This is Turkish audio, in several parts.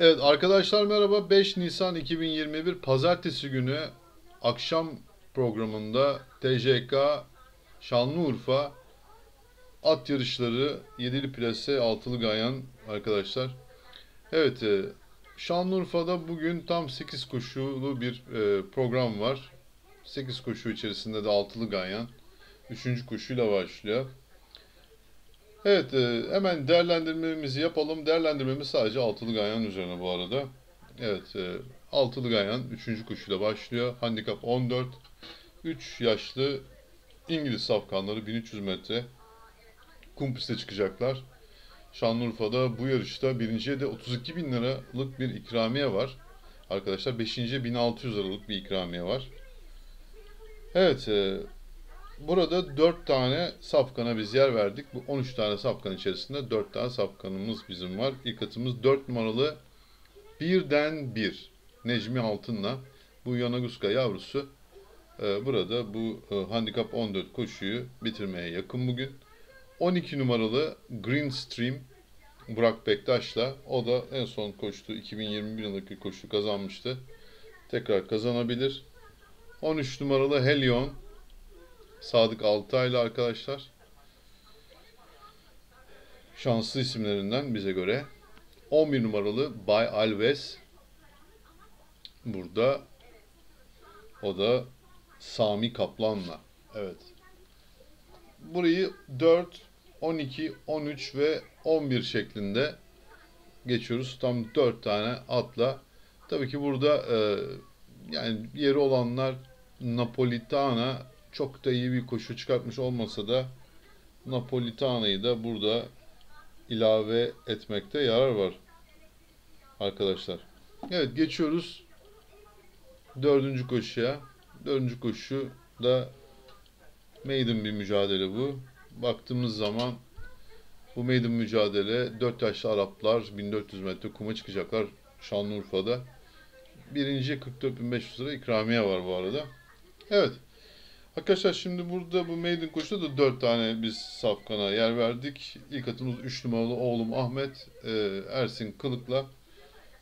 Evet arkadaşlar merhaba. 5 Nisan 2021 Pazartesi günü akşam programında TJK Şanlıurfa at yarışları 7'li plase 6'lı gayan arkadaşlar. Evet e, Şanlıurfa'da bugün tam 8 koşulu bir e, program var. 8 koşu içerisinde de 6'lı ganyan 3. koşuyla başlıyor. Evet, e, hemen değerlendirmemizi yapalım. Değerlendirmemiz sadece altılı ganyan üzerine bu arada. Evet, e, altılı ganyan 3. koşuyla başlıyor. Handikap 14. 3 yaşlı İngiliz safkanları 1300 metre kum piste çıkacaklar. Şanlıurfa'da bu yarışta birinciye de 32 bin liralık bir ikramiye var. Arkadaşlar 5. 1600 liralık bir ikramiye var. Evet, e, Burada 4 tane safkana biz yer verdik. Bu 13 tane safkan içerisinde 4 tane safkanımız bizim var. İlk atımız 4 numaralı birden bir Necmi Altın'la bu Yanaguska yavrusu e, burada bu e, handikap 14 koşuyu bitirmeye yakın bugün. 12 numaralı Green Stream Burak Bektaş'la o da en son koştu 2021 yılındaki koşu kazanmıştı. Tekrar kazanabilir. 13 numaralı Helion Sadık Altaylı arkadaşlar. Şanslı isimlerinden bize göre. 11 numaralı Bay Alves. Burada o da Sami Kaplan'la. Evet. Burayı 4, 12, 13 ve 11 şeklinde geçiyoruz. Tam 4 tane atla. Tabii ki burada e, yani yeri olanlar Napolitana çok da iyi bir koşu çıkartmış olmasa da Napolitana'yı da burada ilave etmekte yarar var arkadaşlar. Evet geçiyoruz dördüncü koşuya. Dördüncü koşu da maiden bir mücadele bu. Baktığımız zaman bu maiden mücadele 4 yaşlı Araplar 1400 metre kuma çıkacaklar Şanlıurfa'da. Birinci 44.500 lira ikramiye var bu arada. Evet. Arkadaşlar şimdi burada bu maiden koşuda da 4 tane biz safkana yer verdik. İlk atımız 3 numaralı oğlum Ahmet e, Ersin Kılık'la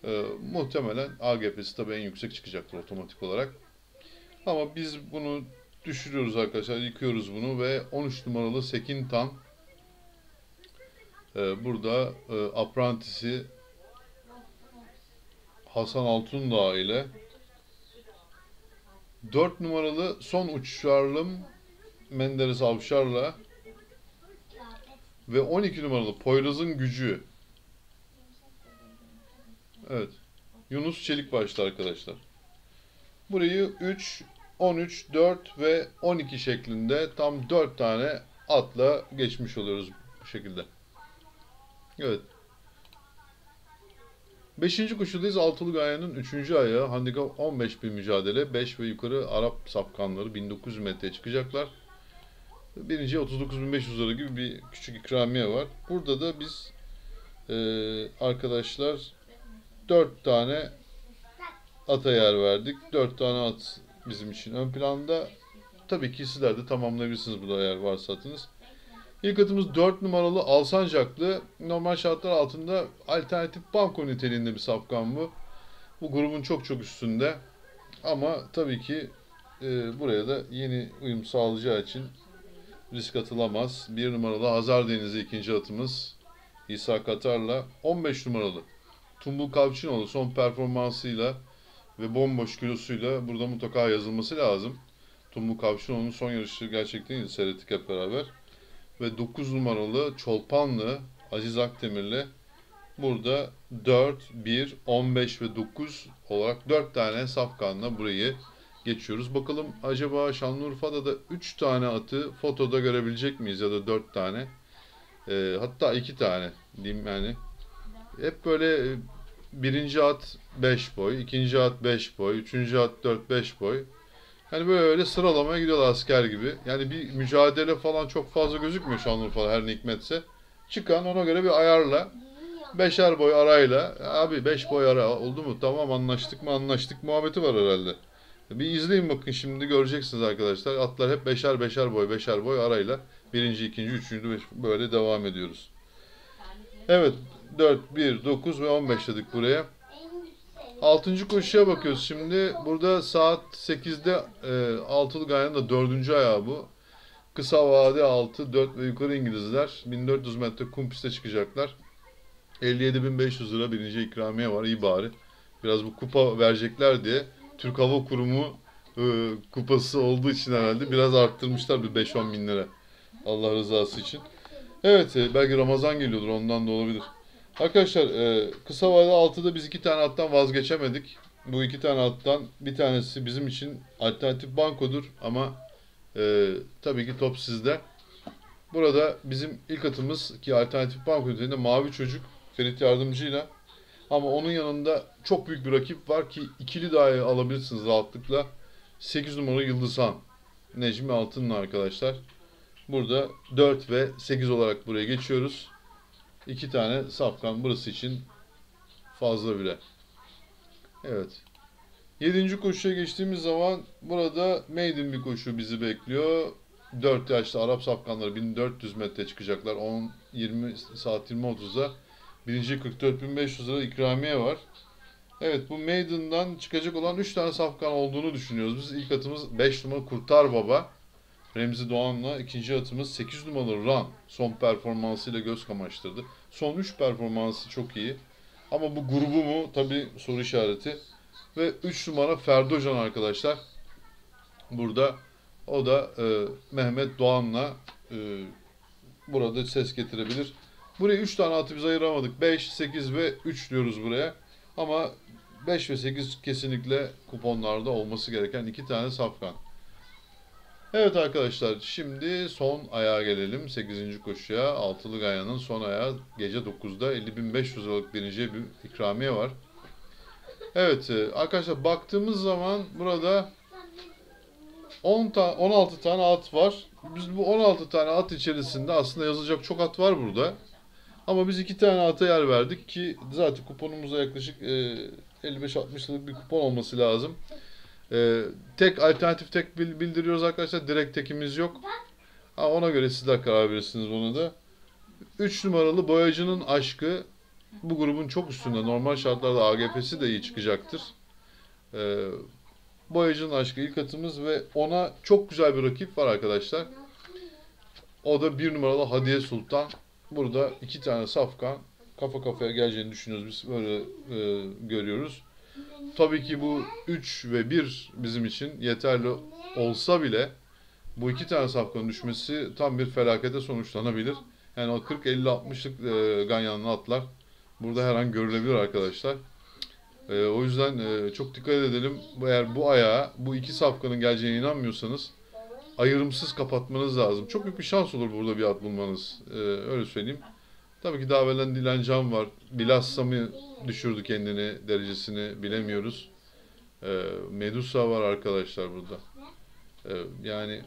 e, muhtemelen AGP'si tabii en yüksek çıkacaktır otomatik olarak. Ama biz bunu düşürüyoruz arkadaşlar. Yıkıyoruz bunu ve 13 numaralı Sekintan e, burada e, aprantisi Hasan Altundağ ile 4 numaralı son uçuşarlım Menderes Avşar'la ve 12 numaralı Poyraz'ın gücü. Evet. Yunus Çelik başta arkadaşlar. Burayı 3, 13, 4 ve 12 şeklinde tam 4 tane atla geçmiş oluyoruz bu şekilde. Evet. Beşinci koşudayız. Altılı Gaye'nin üçüncü ayağı. Handikap 15 bir mücadele. 5 ve yukarı Arap sapkanları 1900 metreye çıkacaklar. Birinci 39.500 lira gibi bir küçük ikramiye var. Burada da biz e, arkadaşlar 4 tane ata yer verdik. 4 tane at bizim için ön planda. Tabii ki sizler de tamamlayabilirsiniz burada eğer varsa atınız. İlk atımız 4 numaralı Alsancaklı. Normal şartlar altında alternatif banko niteliğinde bir safkan bu. Bu grubun çok çok üstünde. Ama tabii ki e, buraya da yeni uyum sağlayacağı için risk atılamaz. 1 numaralı Hazar Denizi ikinci atımız. İsa Katar'la 15 numaralı Tumbul Kavçinoğlu son performansıyla ve bomboş kilosuyla burada mutlaka yazılması lazım. Tumbul Kavçinoğlu'nun son yarışı gerçekten seyrettik hep beraber ve 9 numaralı Çolpanlı Aziz Akdemir'le burada 4, 1, 15 ve 9 olarak 4 tane safkanla burayı geçiyoruz. Bakalım acaba Şanlıurfa'da da 3 tane atı fotoda görebilecek miyiz ya da 4 tane e, hatta 2 tane diyeyim yani. Hep böyle e, birinci at 5 boy, ikinci at 5 boy, üçüncü at 4-5 boy. Hani böyle sıralamaya gidiyorlar asker gibi. Yani bir mücadele falan çok fazla gözükmüyor Şanlıurfa'da her ne hikmetse. Çıkan ona göre bir ayarla. Beşer boy arayla. Abi beş boy ara oldu mu? Tamam anlaştık mı anlaştık muhabbeti var herhalde. Bir izleyin bakın şimdi göreceksiniz arkadaşlar. Atlar hep beşer beşer boy beşer boy arayla. Birinci, ikinci, üçüncü beş, böyle devam ediyoruz. Evet 4, 1, 9 ve 15 dedik buraya. Altıncı koşuya bakıyoruz şimdi. Burada saat 8'de e, altılı gayanın dördüncü ayağı bu. Kısa vade altı, 4 ve yukarı İngilizler. 1400 metre kum piste çıkacaklar. 57.500 lira birinci ikramiye var. iyi bari. Biraz bu kupa verecekler diye Türk Hava Kurumu e, kupası olduğu için herhalde biraz arttırmışlar bir 5-10 bin lira. Allah rızası için. Evet e, belki Ramazan geliyordur ondan da olabilir. Arkadaşlar e, kısa vade 6'da biz iki tane attan vazgeçemedik. Bu iki tane attan bir tanesi bizim için alternatif bankodur ama e, tabii ki top sizde. Burada bizim ilk atımız ki alternatif banko üzerinde Mavi Çocuk Ferit Yardımcı'yla ama onun yanında çok büyük bir rakip var ki ikili dahi alabilirsiniz rahatlıkla. 8 numara Yıldız Han. Necmi Altın'la arkadaşlar. Burada 4 ve 8 olarak buraya geçiyoruz. İki tane safkan burası için fazla bile. Evet. Yedinci koşuya geçtiğimiz zaman burada maiden bir koşu bizi bekliyor. 4 yaşlı Arap safkanları 1400 metre çıkacaklar. 10 20 saat 20 30'da. Birinci 44.500 lira ikramiye var. Evet bu Maiden'dan çıkacak olan 3 tane safkan olduğunu düşünüyoruz. Biz ilk atımız 5 numara Kurtar Baba. Remzi Doğan'la ikinci atımız 8 numaralı Run. Son performansıyla göz kamaştırdı. Son 3 performansı çok iyi. Ama bu grubu mu? Tabi soru işareti. Ve 3 numara Ferdojan arkadaşlar. Burada o da e, Mehmet Doğan'la e, burada ses getirebilir. Buraya 3 tane atı biz ayıramadık. 5, 8 ve 3 diyoruz buraya. Ama 5 ve 8 kesinlikle kuponlarda olması gereken 2 tane safkan. Evet arkadaşlar şimdi son ayağa gelelim. 8. koşuya. Altılı Gaya'nın son ayağı gece 9'da 50.500 liralık birinci bir ikramiye var. Evet e, arkadaşlar baktığımız zaman burada 10 ta 16 tane at var. Biz bu 16 tane at içerisinde aslında yazılacak çok at var burada. Ama biz iki tane ata yer verdik ki zaten kuponumuza yaklaşık e, 55-60 liralık bir kupon olması lazım. E, tek alternatif tek bil- bildiriyoruz arkadaşlar. Direkt tekimiz yok. Ha, ona göre sizler karar verirsiniz ona da. 3 numaralı boyacının aşkı bu grubun çok üstünde. Normal şartlarda AGP'si de iyi çıkacaktır. E, boyacının aşkı ilk atımız ve ona çok güzel bir rakip var arkadaşlar. O da bir numaralı Hadiye Sultan. Burada iki tane safkan kafa kafaya geleceğini düşünüyoruz. Biz böyle e, görüyoruz. Tabii ki bu 3 ve 1 bizim için yeterli olsa bile bu iki tane safkanın düşmesi tam bir felakete sonuçlanabilir. Yani o 40-50-60'lık e, ganyanlı atlar burada her an görülebilir arkadaşlar. E, o yüzden e, çok dikkat edelim. Eğer bu ayağa bu iki safkanın geleceğine inanmıyorsanız ayrımsız kapatmanız lazım. Çok büyük bir şans olur burada bir at bulmanız. Ee, öyle söyleyeyim. Tabii ki daha evvelen Dilan Can var. Bilhassa mı düşürdü kendini derecesini bilemiyoruz. Ee, Medusa var arkadaşlar burada. Ee, yani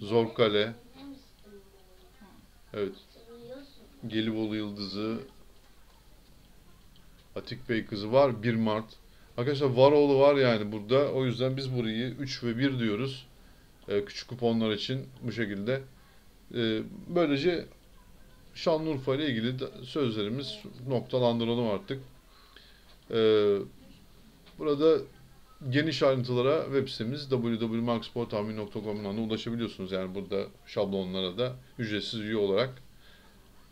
Zorkale. Evet. Gelibolu Yıldızı. Atik Bey kızı var. 1 Mart. Arkadaşlar Varoğlu var yani burada. O yüzden biz burayı 3 ve 1 diyoruz. Ee, küçük kuponlar için bu şekilde. Ee, böylece Şanlıurfa ile ilgili sözlerimiz noktalandıralım artık. Ee, burada geniş ayrıntılara web sitemiz www.marksporttahmin.com'dan da ulaşabiliyorsunuz. Yani burada şablonlara da ücretsiz üye olarak.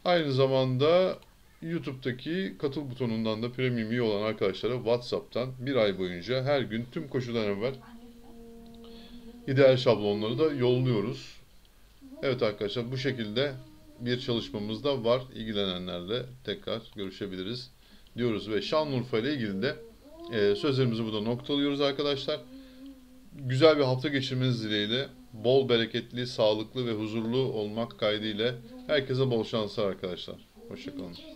Aynı zamanda YouTube'daki katıl butonundan da premium üye olan arkadaşlara WhatsApp'tan bir ay boyunca her gün tüm koşudan evvel ideal şablonları da yolluyoruz. Evet arkadaşlar bu şekilde bir çalışmamız da var. İlgilenenlerle tekrar görüşebiliriz diyoruz ve Şanlıurfa ile ilgili de e, sözlerimizi burada noktalıyoruz arkadaşlar. Güzel bir hafta geçirmeniz dileğiyle bol bereketli, sağlıklı ve huzurlu olmak kaydıyla herkese bol şanslar arkadaşlar. Hoşçakalın.